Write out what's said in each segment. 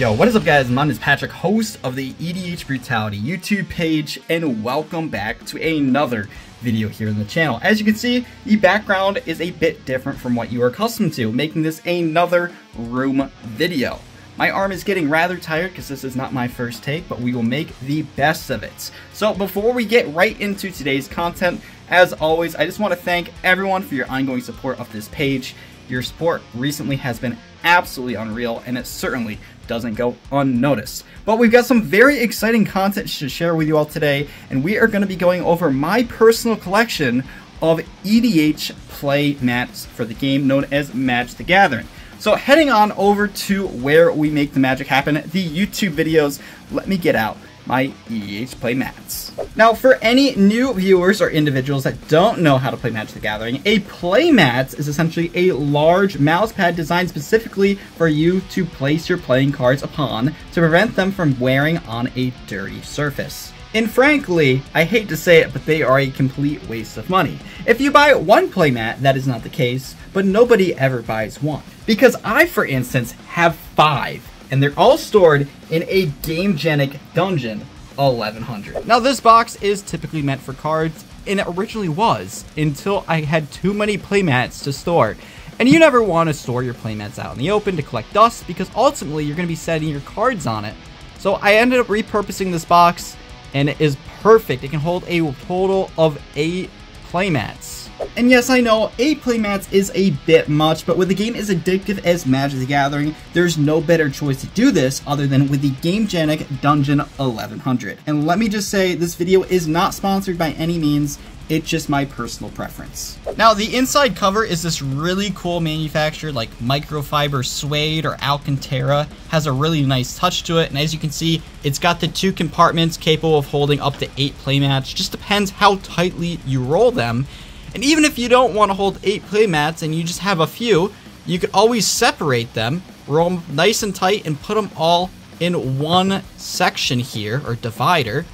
Yo, what is up guys? My name is Patrick, host of the EDH Brutality YouTube page, and welcome back to another video here in the channel. As you can see, the background is a bit different from what you are accustomed to, making this another room video. My arm is getting rather tired because this is not my first take, but we will make the best of it. So before we get right into today's content, as always, I just want to thank everyone for your ongoing support of this page. Your support recently has been absolutely unreal, and it certainly doesn't go unnoticed. But we've got some very exciting content to share with you all today, and we are going to be going over my personal collection of EDH play mats for the game known as Magic the Gathering. So heading on over to where we make the magic happen, the YouTube videos, let me get out my EDH play mats. Now, for any new viewers or individuals that don't know how to play Magic the Gathering, a play mat is essentially a large mouse pad designed specifically for you to place your playing cards upon to prevent them from wearing on a dirty surface. And frankly, I hate to say it, but they are a complete waste of money. If you buy one playmat, that is not the case, but nobody ever buys one. Because I, for instance, have five and they're all stored in a Gamegenic dungeon 1100. Now this box is typically meant for cards, and it originally was, until I had too many playmats to store. And you never want to store your playmats out in the open to collect dust, because ultimately you're going to be setting your cards on it. So I ended up repurposing this box, and it is perfect. It can hold a total of 8 playmats. And yes, I know, 8 playmats is a bit much, but with the game as addictive as Magic the Gathering, there's no better choice to do this other than with the Gamegenic Dungeon 1100. And let me just say, this video is not sponsored by any means, it's just my personal preference. Now, the inside cover is this really cool manufactured, like microfiber suede or Alcantara. Has a really nice touch to it, and as you can see, it's got the two compartments capable of holding up to eight playmats. Just depends how tightly you roll them. And even if you don't want to hold eight playmats and you just have a few, you could always separate them, roll them nice and tight, and put them all in one section here, or divider.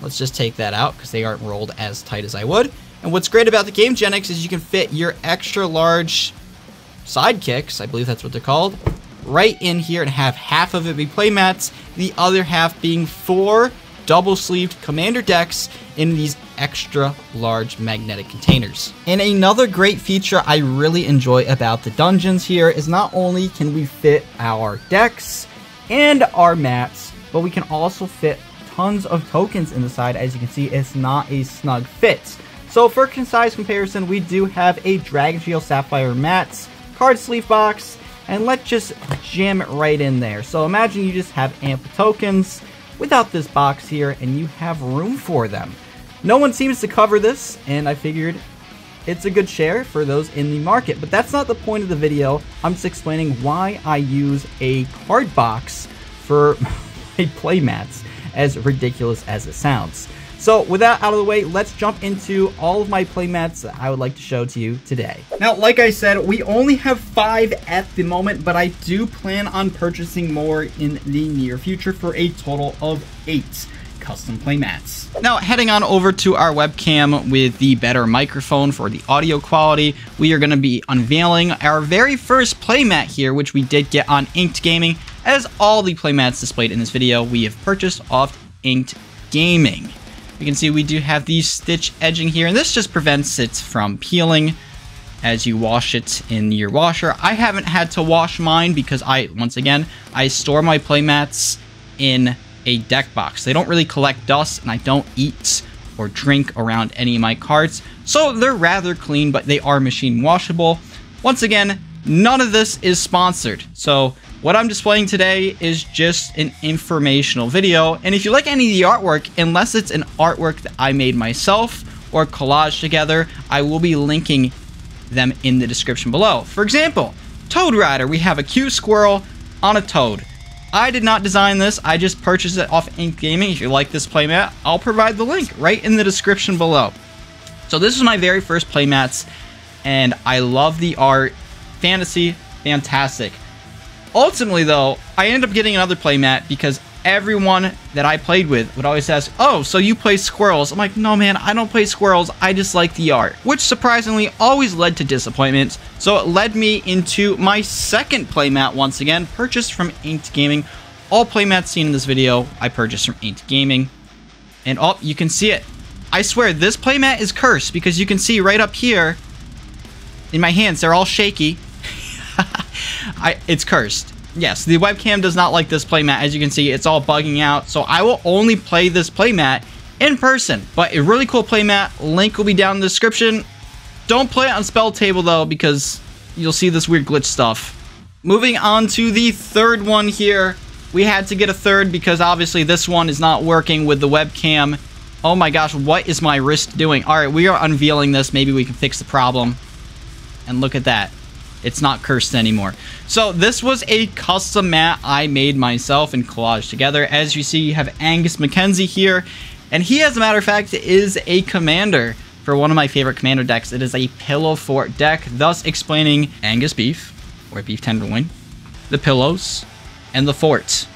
Let's just take that out because they aren't rolled as tight as I would. And what's great about the Game Gamegenics is you can fit your extra large sidekicks, I believe that's what they're called, right in here and have half of it be playmats, the other half being four double-sleeved commander decks in these extra large magnetic containers. And another great feature I really enjoy about the dungeons here is not only can we fit our decks and our mats, but we can also fit tons of tokens in the side. As you can see, it's not a snug fit. So for concise comparison, we do have a Dragon Shield Sapphire mats, card sleeve box, and let's just jam it right in there. So imagine you just have ample tokens without this box here, and you have room for them. No one seems to cover this, and I figured it's a good share for those in the market. But that's not the point of the video. I'm just explaining why I use a card box for my playmats, as ridiculous as it sounds. So with that out of the way, let's jump into all of my playmats that I would like to show to you today. Now, like I said, we only have five at the moment, but I do plan on purchasing more in the near future for a total of eight custom playmats. Now, heading on over to our webcam with the better microphone for the audio quality, we are going to be unveiling our very first playmat here, which we did get on Inked Gaming. As all the playmats displayed in this video, we have purchased off Inked Gaming. You can see we do have the stitch edging here, and this just prevents it from peeling as you wash it in your washer. I haven't had to wash mine because I, once again, I store my playmats in a deck box. They don't really collect dust, and I don't eat or drink around any of my cards, so they're rather clean, but they are machine washable. Once again, none of this is sponsored, so what I'm displaying today is just an informational video, and if you like any of the artwork, unless it's an artwork that I made myself or collage together, I will be linking them in the description below. For example, Toad Rider, we have a cute squirrel on a toad. I did not design this, I just purchased it off Inked Gaming. If you like this playmat, I'll provide the link right in the description below. So this is my very first playmats, and I love the art. Fantasy, fantastic. Ultimately, though, I ended up getting another playmat because everyone that I played with would always ask, Oh, so you play squirrels? I'm like, No, man, I don't play squirrels. I just like the art. Which surprisingly always led to disappointments. So it led me into my second playmat once again, purchased from Inked Gaming all playmats seen in this video, I purchased from Inked Gaming. And oh, you can see it. I swear, this playmat is cursed because you can see right up here in my hands, they're all shaky. I, it's cursed. Yes, the webcam does not like this playmat. As you can see, it's all bugging out. So I will only play this playmat in person. But a really cool playmat. Link will be down in the description. Don't play it on SpellTable though, because you'll see this weird glitch stuff. Moving on to the third one here. We had to get a third because obviously this one is not working with the webcam. Oh my gosh, what is my wrist doing? Alright, we are unveiling this. Maybe we can fix the problem. And look at that. It's not cursed anymore. So this was a custom mat I made myself and collaged together. As you see, you have Angus Mackenzie here. And he, as a matter of fact, is a commander for one of my favorite commander decks. It is a pillow fort deck, thus explaining Angus beef, or beef tenderloin, the pillows, and the fort.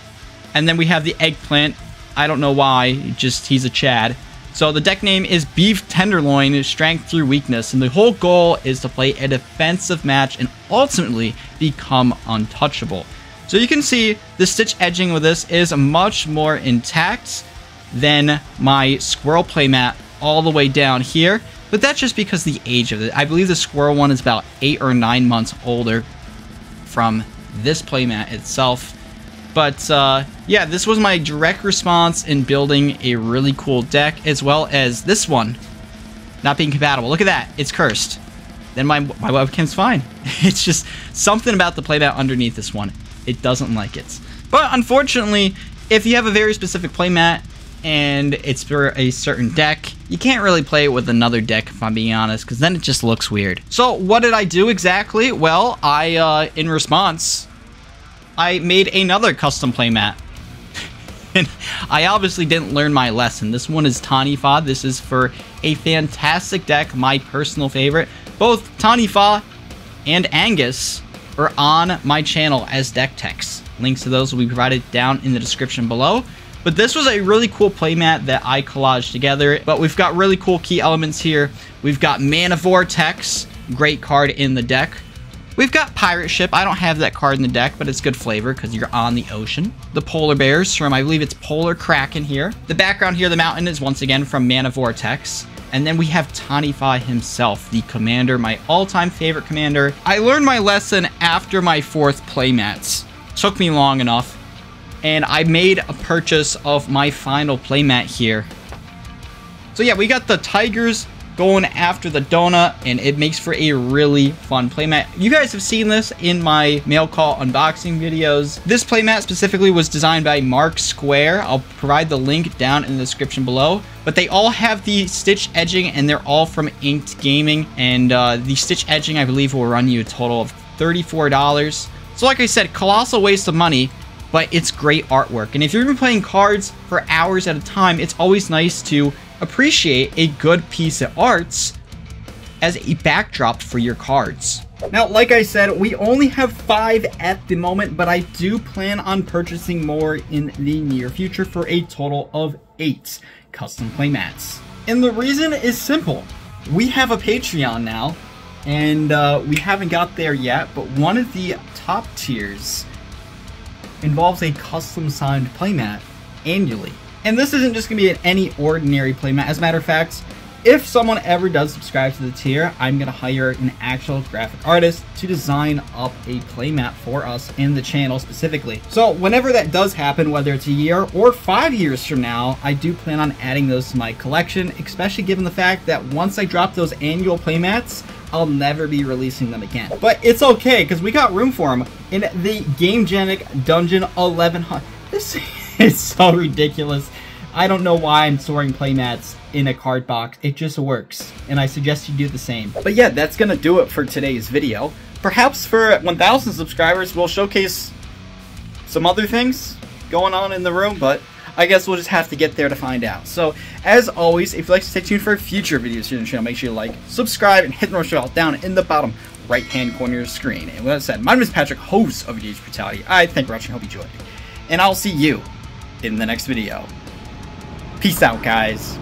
And then we have the eggplant. I don't know why, just he's a Chad. So the deck name is Beef Tenderloin, strength through weakness, and the whole goal is to play a defensive match and ultimately become untouchable. So you can see the stitch edging with this is much more intact than my squirrel playmat all the way down here, but that's just because the age of it. I believe the squirrel one is about 8 or 9 months older from this playmat itself. But uh, yeah, this was my direct response in building a really cool deck, as well as this one not being compatible. Look at that, it's cursed. Then my, my webcam's fine. it's just something about the playmat underneath this one. It doesn't like it. But unfortunately, if you have a very specific playmat and it's for a certain deck, you can't really play it with another deck, if I'm being honest, because then it just looks weird. So what did I do exactly? Well, I, uh, in response, I made another custom playmat. and I obviously didn't learn my lesson. This one is Tani Fa. This is for a fantastic deck, my personal favorite. Both Tani Fa and Angus are on my channel as deck techs. Links to those will be provided down in the description below. But this was a really cool playmat that I collaged together. But we've got really cool key elements here. We've got Mana Vortex, great card in the deck. We've got Pirate Ship. I don't have that card in the deck, but it's good flavor because you're on the ocean. The Polar Bears from, I believe it's Polar Kraken here. The background here, the mountain, is once again from Mana Vortex. And then we have Tani Fa himself, the commander, my all-time favorite commander. I learned my lesson after my fourth playmats. Took me long enough. And I made a purchase of my final playmat here. So yeah, we got the Tigers going after the donut, and it makes for a really fun playmat. You guys have seen this in my mail call unboxing videos. This playmat specifically was designed by Mark Square. I'll provide the link down in the description below. But they all have the stitch edging, and they're all from Inked Gaming. And uh, the stitch edging, I believe, will run you a total of $34. So like I said, colossal waste of money, but it's great artwork. And if you're even playing cards for hours at a time, it's always nice to appreciate a good piece of arts as a backdrop for your cards. Now, like I said, we only have five at the moment, but I do plan on purchasing more in the near future for a total of eight custom playmats. And the reason is simple. We have a Patreon now, and uh, we haven't got there yet, but one of the top tiers involves a custom signed playmat annually. And this isn't just going to be an any ordinary playmat. As a matter of fact, if someone ever does subscribe to the tier, I'm going to hire an actual graphic artist to design up a playmat for us in the channel specifically. So whenever that does happen, whether it's a year or five years from now, I do plan on adding those to my collection, especially given the fact that once I drop those annual playmats, I'll never be releasing them again. But it's okay, because we got room for them in the Gamegenic Dungeon 1100. This it's so ridiculous. I don't know why I'm storing playmats in a card box. It just works, and I suggest you do the same. But yeah, that's gonna do it for today's video. Perhaps for 1,000 subscribers, we'll showcase some other things going on in the room, but I guess we'll just have to get there to find out. So, as always, if you'd like to stay tuned for future videos here on the channel, make sure you like, subscribe, and hit the notification bell down in the bottom right-hand corner of your screen. And with that said, my name is Patrick, host of EDH Brutality. I thank you for watching, hope you enjoyed. And I'll see you in the next video. Peace out, guys.